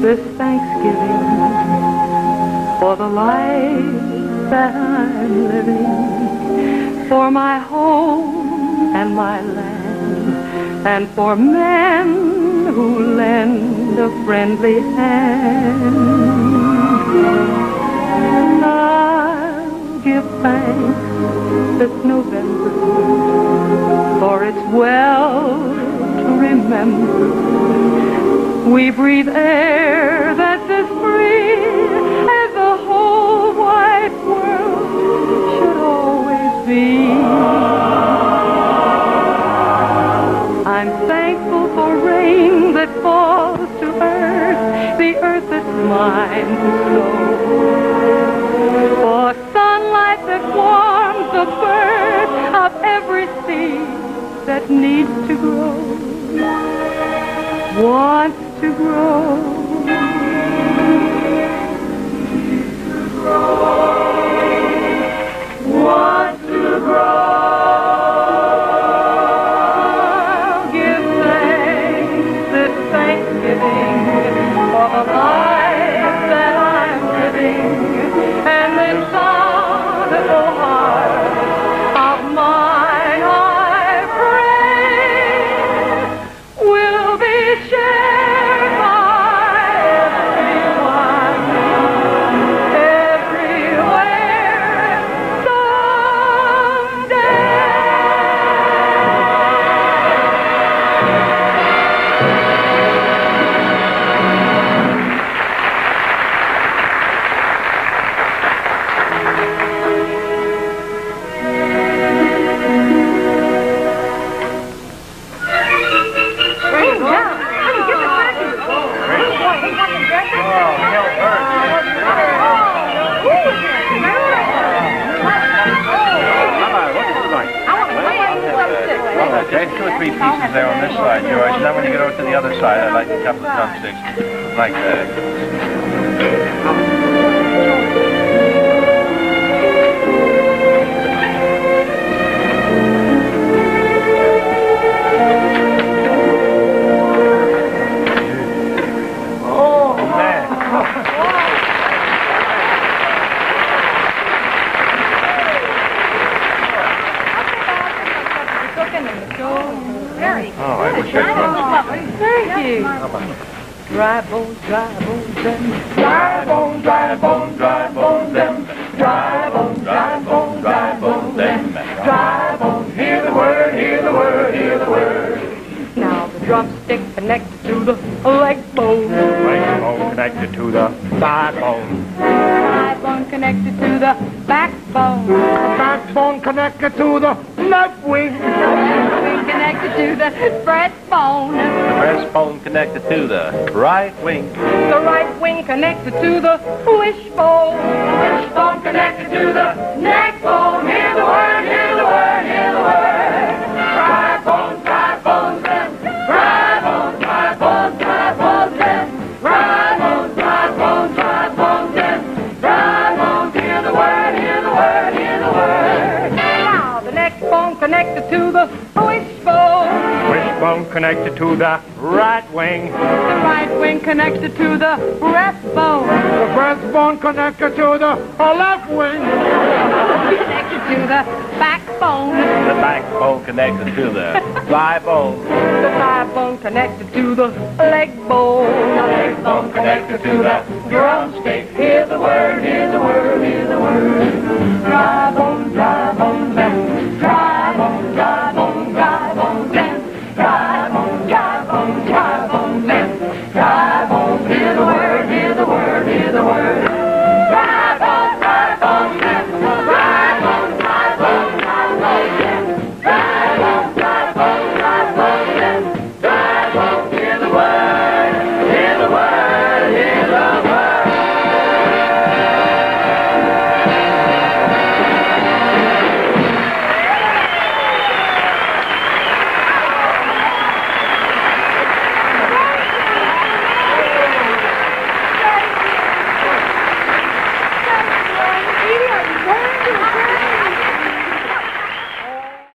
this Thanksgiving for the life that I'm living, for my home and my land, and for men who lend a friendly hand. I'll give thanks this November, for it's well to remember we breathe air that's as free as the whole wide world should always be. I'm thankful for rain that falls to earth, the earth that's mine to sow. For sunlight that warms the birth of every seed that needs to grow. Wants to grow. Three pieces there on this side, George. And then when you get over to the other side, I'd like a couple of drumsticks. Like that. Very Oh, I wish I could. Thank you. Dry bones, dry bones, and Dry bones, dry bones, dry bones, them. Dry bones, dry bones, dry bones, them. Dry bones, hear the word, hear the word, hear the word. now the drumstick connected to the leg bone. Right bone connected to the thigh bone. Thigh bone connected to the backbone. Backbone connected to the left wing. Wing connected to the breastbone. The breastbone connected to the right wing. The right wing connected to the wishbone. Wishbone connected to the neck bone. Hear the word, hear the word, hear the word. Dry bones, dry bones, them. Dry bones, dry bones, dry bones, them. Dry bones, dry bones, dry bones, them. Dry bones, hear the word, hear the word, hear the word. Now the neck bone connected to the wishbone. Wishbone connected to the right wing. The right wing connected to the breastbone. The breastbone connected to the left wing. Connected to the backbone. The backbone connected to the thigh bone. The thigh bone connected to the leg bone. The leg bone connected to the drumstick. Hear the word, hear the word.